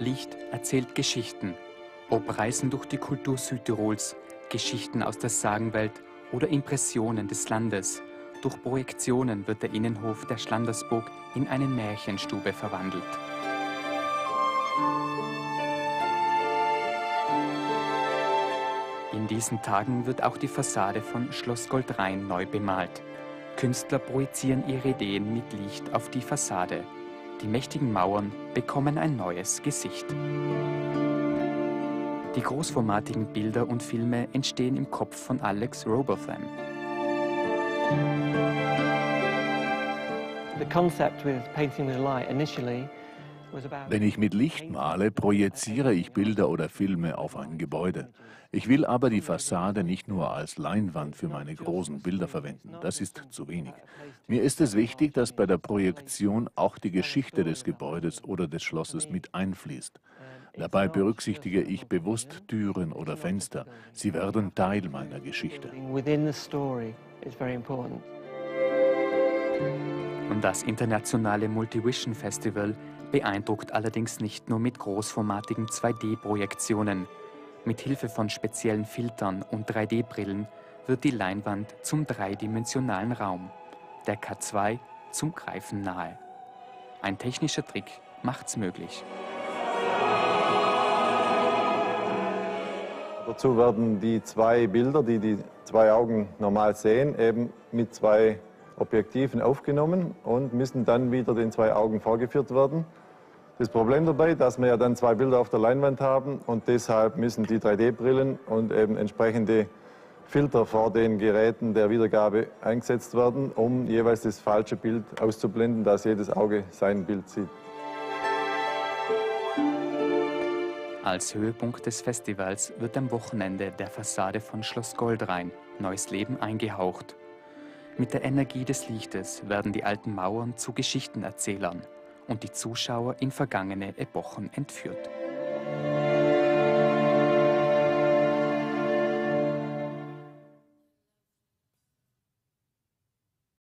Licht erzählt Geschichten. Ob Reisen durch die Kultur Südtirols, Geschichten aus der Sagenwelt oder Impressionen des Landes. Durch Projektionen wird der Innenhof der Schlandersburg in eine Märchenstube verwandelt. In diesen Tagen wird auch die Fassade von Schloss Goldrhein neu bemalt. Künstler projizieren ihre Ideen mit Licht auf die Fassade. Die mächtigen Mauern bekommen ein neues Gesicht. Die großformatigen Bilder und Filme entstehen im Kopf von Alex Robotham. The concept with painting with light initially wenn ich mit Licht male, projiziere ich Bilder oder Filme auf ein Gebäude. Ich will aber die Fassade nicht nur als Leinwand für meine großen Bilder verwenden. Das ist zu wenig. Mir ist es wichtig, dass bei der Projektion auch die Geschichte des Gebäudes oder des Schlosses mit einfließt. Dabei berücksichtige ich bewusst Türen oder Fenster. Sie werden Teil meiner Geschichte. Und das internationale Multivision Festival beeindruckt allerdings nicht nur mit großformatigen 2D-Projektionen. Mit Hilfe von speziellen Filtern und 3D-Brillen wird die Leinwand zum dreidimensionalen Raum, der K2 zum Greifen nahe. Ein technischer Trick macht's möglich. Dazu werden die zwei Bilder, die die zwei Augen normal sehen, eben mit zwei Objektiven aufgenommen und müssen dann wieder den zwei Augen vorgeführt werden. Das Problem dabei, dass wir ja dann zwei Bilder auf der Leinwand haben und deshalb müssen die 3D-Brillen und eben entsprechende Filter vor den Geräten der Wiedergabe eingesetzt werden, um jeweils das falsche Bild auszublenden, dass jedes Auge sein Bild sieht. Als Höhepunkt des Festivals wird am Wochenende der Fassade von Schloss Goldrhein neues Leben eingehaucht. Mit der Energie des Lichtes werden die alten Mauern zu Geschichtenerzählern und die Zuschauer in vergangene Epochen entführt.